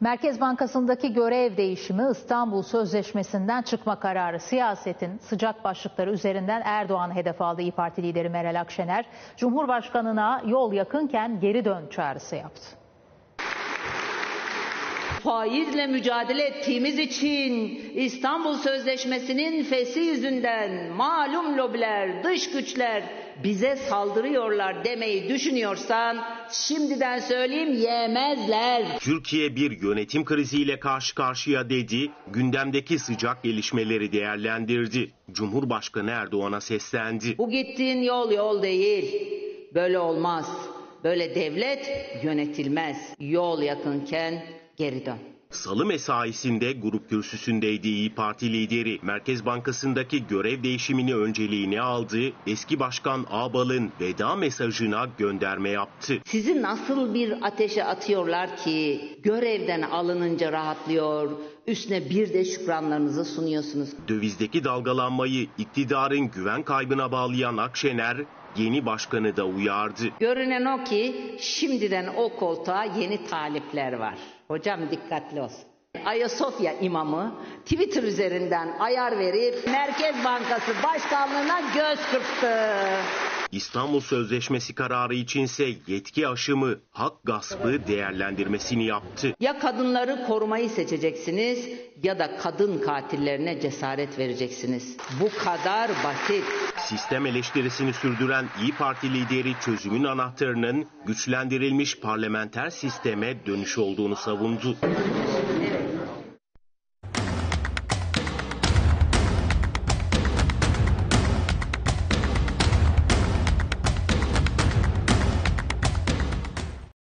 Merkez Bankası'ndaki görev değişimi İstanbul Sözleşmesi'nden çıkma kararı siyasetin sıcak başlıkları üzerinden Erdoğan hedef aldı İyi Parti lideri Meral Akşener. Cumhurbaşkanına yol yakınken geri dön çağrısı yaptı. Faizle mücadele ettiğimiz için İstanbul Sözleşmesi'nin fesi yüzünden malum lobiler, dış güçler bize saldırıyorlar demeyi düşünüyorsan şimdiden söyleyeyim yemezler. Türkiye bir yönetim kriziyle karşı karşıya dedi, gündemdeki sıcak gelişmeleri değerlendirdi. Cumhurbaşkanı Erdoğan'a seslendi. Bu gittiğin yol yol değil. Böyle olmaz. Böyle devlet yönetilmez. Yol yakınken geri dön. Salı mesaisinde grup kürsüsündeydi İyi Parti lideri. Merkez Bankası'ndaki görev değişimini önceliğine aldı. Eski Başkan Ağbal'ın veda mesajına gönderme yaptı. Sizi nasıl bir ateşe atıyorlar ki görevden alınınca rahatlıyor, üstüne bir de şükranlarınızı sunuyorsunuz. Dövizdeki dalgalanmayı iktidarın güven kaybına bağlayan Akşener, yeni başkanı da uyardı. Görünen o ki şimdiden o koltuğa yeni talipler var. Hocam dikkatli olsun. Ayasofya imamı Twitter üzerinden ayar verip Merkez Bankası Başkanlığına göz kırptı. İstanbul Sözleşmesi kararı içinse yetki aşımı, hak gaspı değerlendirmesini yaptı. Ya kadınları korumayı seçeceksiniz ya da kadın katillerine cesaret vereceksiniz. Bu kadar basit. Sistem eleştirisini sürdüren İyi Parti lideri çözümün anahtarının güçlendirilmiş parlamenter sisteme dönüş olduğunu savundu. Evet.